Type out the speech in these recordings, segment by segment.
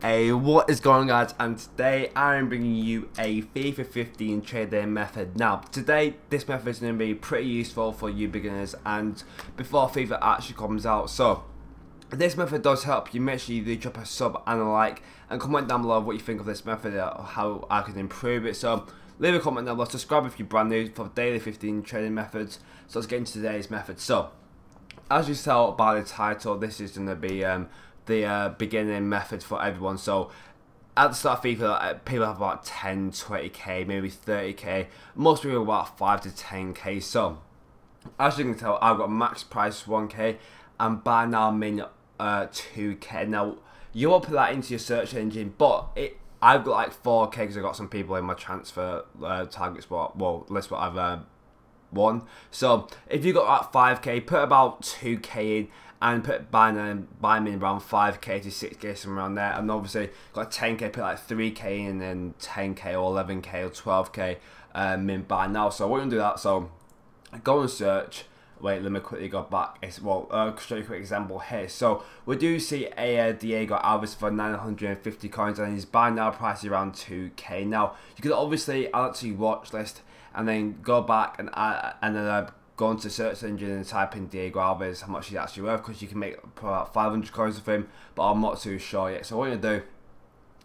Hey, what is going on guys and today I'm bringing you a FIFA 15 trading method. Now today this method is going to be pretty useful for you beginners and before FIFA actually comes out. So this method does help you, make sure you do drop a sub and a like and comment down below what you think of this method or how I can improve it. So leave a comment down below, subscribe if you're brand new for daily 15 trading methods. So let's get into today's method. So as you saw by the title this is going to be um, the uh, beginning method for everyone. So at the start of FIFA, uh, people have about 10, 20k, maybe 30k. Most people about 5 to 10k. So as you can tell, I've got max price 1k and buy now min uh, 2k. Now you will put that into your search engine, but it I've got like 4k because I've got some people in my transfer uh, target spot, well, list what I've uh, won. So if you got like 5k, put about 2k in and put buy them buy me around 5k to 6k somewhere around there. And obviously got 10k put like 3k in and then 10k or 11k or 12k um, min buy now. So we're gonna do that. So go and search. Wait let me quickly go back. It's well uh, show you a quick example here. So we do see a uh, Diego Alves for 950 coins and his buy now price is around 2k now. You could obviously add to your watch list and then go back and add, and then uh, go into the search engine and type in Diego Alves, how much he's actually worth, because you can make about 500 coins of him, but I'm not too sure yet. So what I'm going to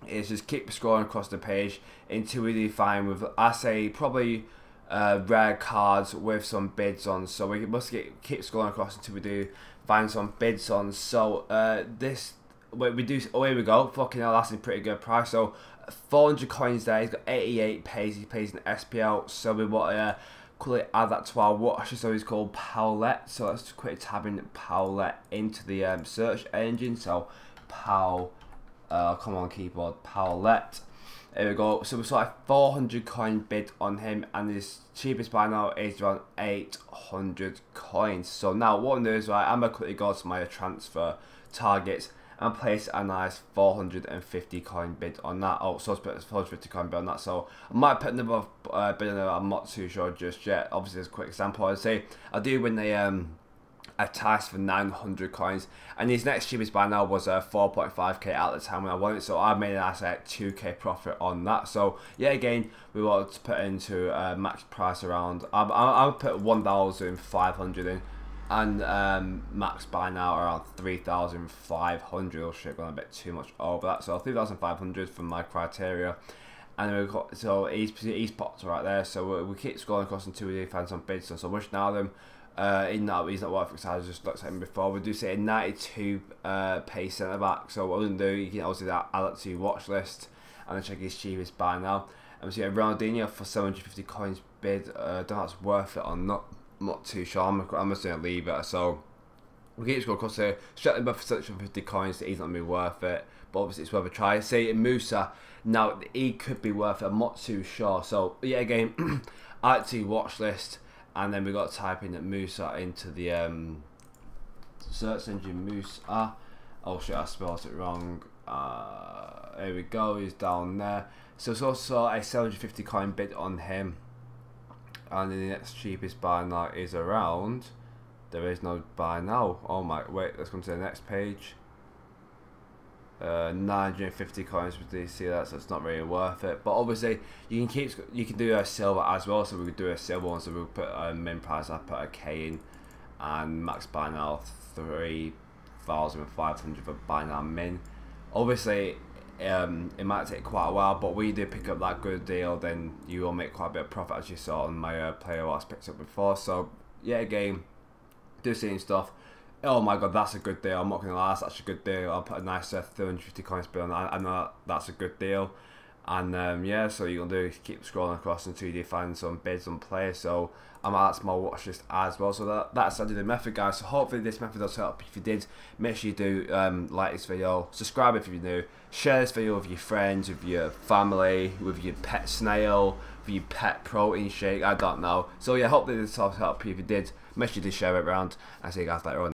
do is just keep scrolling across the page until we find with, I say, probably uh, rare cards with some bids on. So we must get, keep scrolling across until we do find some bids on. So uh, this, we do, oh here we go, fucking hell, that's a pretty good price. So 400 coins there, he's got 88 pays, he pays an SPL, so we want uh, quickly add that to our watch. So it's called Powlett. So let's quickly tab in Powlett into the um, search engine. So Pow, uh, come on keyboard, Powlett. There we go. So we saw a 400 coin bid on him, and his cheapest buy now is around 800 coins. So now what I'm doing is right, I'm gonna quickly go to my transfer targets and place a nice 450 coin bid on that. Oh, so it's 450 coin bid on that. So I might put another uh, bid on. I'm not too sure just yet. Obviously, as a quick example, I'd say I do win the um a task for 900 coins and his next cheapest buy now was uh, 4.5k at the time when I won it so I made an asset 2k profit on that so yeah again we want to put into uh, max price around I'll, I'll put 1500 in and um, max buy now around 3,500 or shit, going a bit too much over that. So 3,500 from my criteria. And we've got, so East, East Pots right there. So we, keep scrolling across until we find some bids. So, so Wijnaldum, uh, in that he's not worth because I just looked at him before. We do say a 92 uh, pace centre back. So what we're going to do, you can obviously that, add it to your watch list and then check his cheapest buy now. And we see a Ronaldinho for 750 coins bid. Uh, don't know if worth it or not. Not too sure. I'm, I'm just going to leave it. So we keep going across here. Shetland for 650 coins. He's not going to be worth it. But obviously it's worth a try. Say Musa. Now he could be worth it. I'm not too sure. So yeah, again, to watch list. And then we got to type in that Musa into the um, search engine Musa. Oh shit, I spelled it wrong. Uh, there we go. He's down there. So it's also a 750 coin bid on him and the next cheapest buy now is around there is no buy now. Oh my wait let's go to the next page. Uh, 950 coins do you see that so it's not really worth it. But obviously you can keep you can do a silver as well so we could do a silver one so we'll put a min price I put a K in and max buy now 3500 for buy now min. Obviously um, it might take quite a while, but we do pick up that good deal, then you will make quite a bit of profit as you saw on my uh, player I picked up before. So yeah, again, do seeing stuff. Oh my god, that's a good deal. I'm not gonna lie, that's a good deal. I'll put a nice uh, 350 coins bill on that. I know that's a good deal. And um, yeah, so you're gonna do keep scrolling across until you find some bids on play. So I'm at small watch list as well. So that, that's did the method, guys. So hopefully this method does help. If you did, make sure you do um, like this video, subscribe if you're new, share this video with your friends, with your family, with your pet snail, with your pet protein shake. I don't know. So yeah, hopefully this helps help. You. If you did, make sure you do share it around. I see you guys later on.